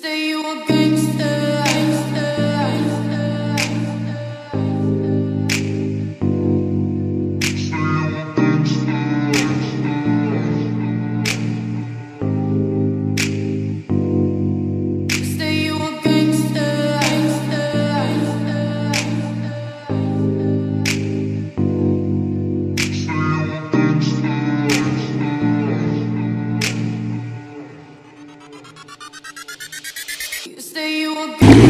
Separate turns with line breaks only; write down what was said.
Say you a gangster, stay you again.